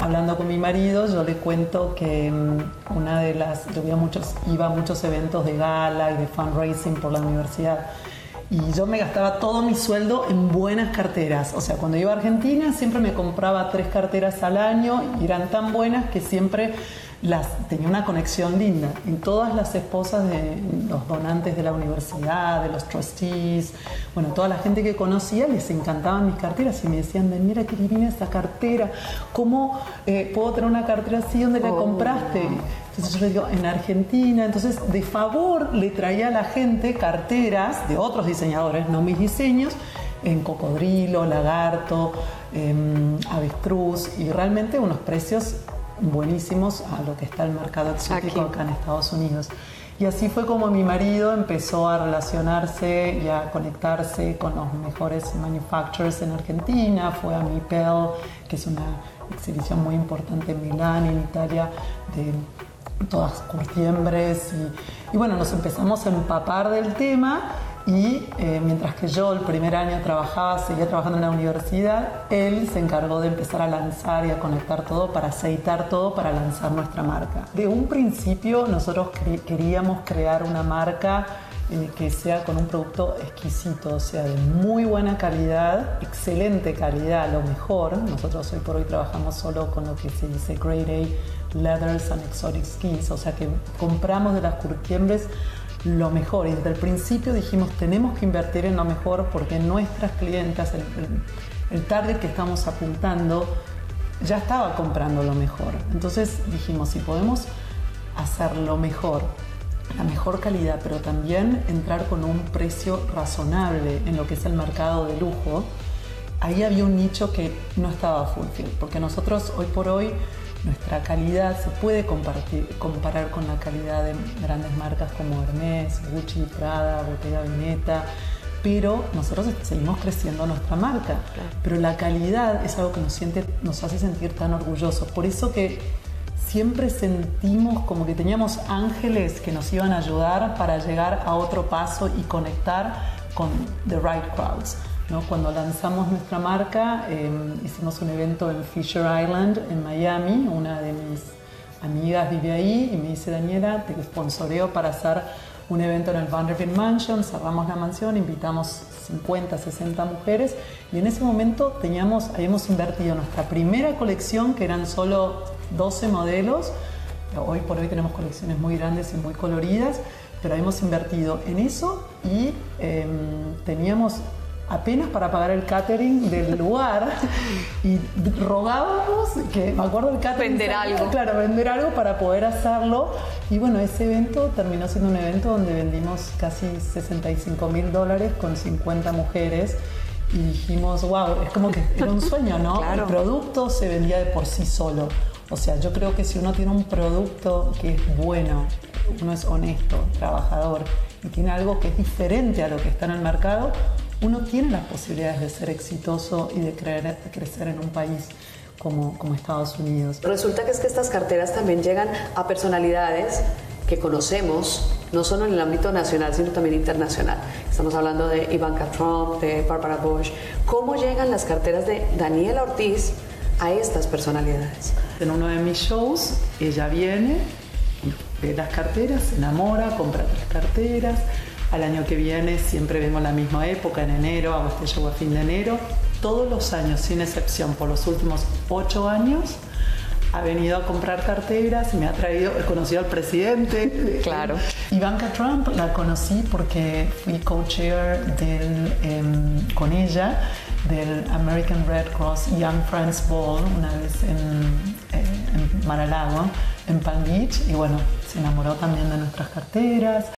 Hablando con mi marido, yo le cuento que mm, una de las, yo iba a muchos, iba muchos eventos de gala y de fundraising por la universidad y yo me gastaba todo mi sueldo en buenas carteras. O sea, cuando iba a Argentina siempre me compraba tres carteras al año y eran tan buenas que siempre las tenía una conexión linda. En todas las esposas de los donantes de la universidad, de los trustees, bueno, toda la gente que conocía les encantaban mis carteras y me decían, mira qué divina esta cartera, ¿cómo eh, puedo tener una cartera así? ¿Dónde la oh. compraste? Entonces yo le digo, en Argentina. Entonces, de favor, le traía a la gente carteras de otros diseñadores, no mis diseños, en cocodrilo, lagarto, em, avestruz, y realmente unos precios buenísimos a lo que está el mercado exótico acá en Estados Unidos. Y así fue como mi marido empezó a relacionarse y a conectarse con los mejores manufacturers en Argentina. Fue a MIPEL, que es una exhibición muy importante en Milán, en Italia, de todas curtiembres y, y, bueno, nos empezamos a empapar del tema y eh, mientras que yo el primer año trabajaba, seguía trabajando en la universidad, él se encargó de empezar a lanzar y a conectar todo para aceitar todo para lanzar nuestra marca. De un principio nosotros queríamos crear una marca eh, que sea con un producto exquisito, o sea, de muy buena calidad, excelente calidad, lo mejor. Nosotros hoy por hoy trabajamos solo con lo que se dice Grade A Leathers and Exotic Skins, o sea que compramos de las curtiembres lo mejor y desde el principio dijimos tenemos que invertir en lo mejor porque nuestras clientas, el, el target que estamos apuntando, ya estaba comprando lo mejor. Entonces dijimos, si podemos hacer lo mejor la mejor calidad, pero también entrar con un precio razonable en lo que es el mercado de lujo, ahí había un nicho que no estaba fulfilled, porque nosotros hoy por hoy nuestra calidad se puede comparar con la calidad de grandes marcas como Hermes, Gucci, Prada, Bottega Veneta, pero nosotros seguimos creciendo nuestra marca. Pero la calidad es algo que nos, siente, nos hace sentir tan orgullosos. Por eso que siempre sentimos como que teníamos ángeles que nos iban a ayudar para llegar a otro paso y conectar con the right crowds. ¿no? Cuando lanzamos nuestra marca, em, hicimos un evento en Fisher Island, en Miami. Una de mis amigas vive ahí y me dice, Daniela, te sponsoreo para hacer un evento en el Vanderbilt Mansion, cerramos la mansión, invitamos 50, 60 mujeres y en ese momento teníamos, habíamos invertido nuestra primera colección, que eran solo 12 modelos. Hoy por hoy tenemos colecciones muy grandes y muy coloridas, pero hemos invertido en eso y em, teníamos apenas para pagar el catering del lugar y rogábamos que, me acuerdo el catering. Vender algo. Claro, vender algo para poder hacerlo. Y bueno, ese evento terminó siendo un evento donde vendimos casi 65 mil dólares con 50 mujeres y dijimos, wow, es como que era un sueño, ¿no? El producto se vendía de por sí solo. O sea, yo creo que si uno tiene un producto que es bueno, uno es honesto, trabajador y tiene algo que es diferente a lo que está en el mercado, uno tiene las posibilidades de ser exitoso y de, crecer en un país como, como Estados Unidos. Resulta que es que estas carteras también llegan a personalidades que conocemos, no solo en el ámbito nacional, sino también internacional. Estamos hablando de Ivanka Trump, de Barbara Bush. ¿Cómo llegan las carteras de Daniela Ortiz a estas personalidades? En uno de mis shows, ella viene, ve las carteras, se enamora, compra tres carteras. Al año que viene siempre en la misma época, en enero, hago este show a fin de enero. Todos los años, sin excepción, por los últimos ocho años, ha venido a comprar carteras, me ha traído, he conocido al presidente. Claro. Ivanka Trump la conocí porque fui co-chair em, con ella del American Red Cross Young Friends Ball una vez en, eh, en Mar-a-Lago, en Palm Beach, y bueno, se enamoró también de nuestras carteras.